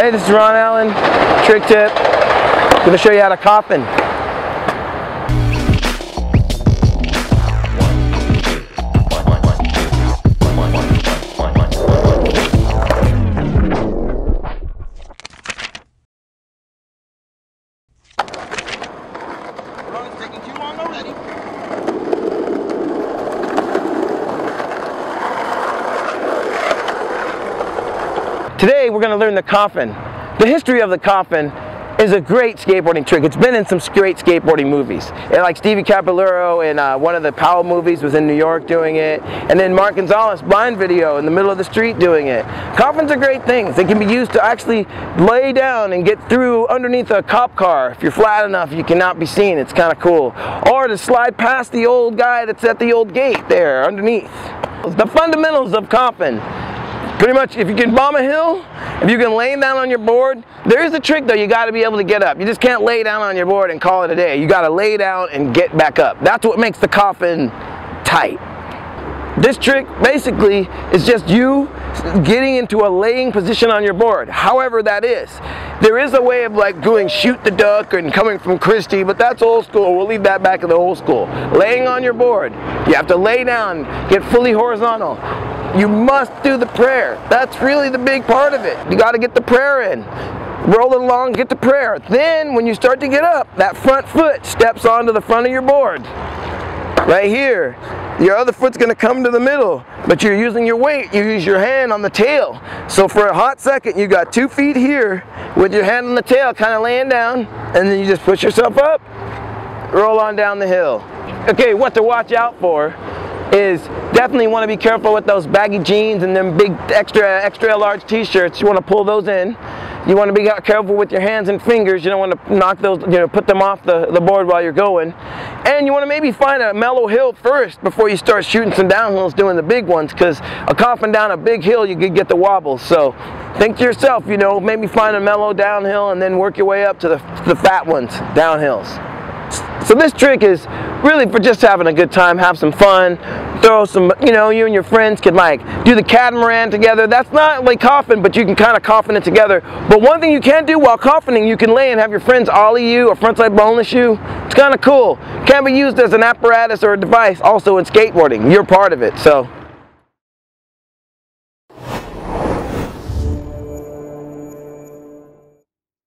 Hey, this is Ron Allen, Trick Tip. I'm Gonna show you how to coffin. Ron's taking too long already. Today we're going to learn the coffin. The history of the coffin is a great skateboarding trick. It's been in some great skateboarding movies. And like Stevie Caballero in uh, one of the Powell movies was in New York doing it. And then Mark Gonzalez blind video in the middle of the street doing it. Coffins are great things. They can be used to actually lay down and get through underneath a cop car. If you're flat enough, you cannot be seen. It's kind of cool. Or to slide past the old guy that's at the old gate there underneath. The fundamentals of coffin. Pretty much, if you can bomb a hill, if you can lay down on your board, there is a trick though, you gotta be able to get up. You just can't lay down on your board and call it a day. You gotta lay down and get back up. That's what makes the coffin tight. This trick basically is just you getting into a laying position on your board, however that is. There is a way of like doing shoot the duck and coming from Christie, but that's old school. We'll leave that back in the old school. Laying on your board, you have to lay down, get fully horizontal. You must do the prayer. That's really the big part of it. You got to get the prayer in. Roll it along, get the prayer. Then when you start to get up, that front foot steps onto the front of your board. Right here. Your other foot's going to come to the middle, but you're using your weight. You use your hand on the tail. So for a hot second, you got two feet here with your hand on the tail, kind of laying down, and then you just push yourself up, roll on down the hill. Okay, what to watch out for is definitely want to be careful with those baggy jeans and them big extra extra large t-shirts. You want to pull those in. You want to be careful with your hands and fingers. You don't want to knock those, you know, put them off the, the board while you're going. And you want to maybe find a mellow hill first before you start shooting some downhills doing the big ones because a coffin down a big hill you could get the wobbles. So think to yourself, you know, maybe find a mellow downhill and then work your way up to the, the fat ones, downhills. So this trick is really for just having a good time, have some fun, throw some, you know, you and your friends can like do the catamaran together. That's not like coffin, but you can kind of coffin it together. But one thing you can do while coffining, you can lay and have your friends ollie you or frontside boneless you. It's kind of cool. Can be used as an apparatus or a device also in skateboarding. You're part of it, so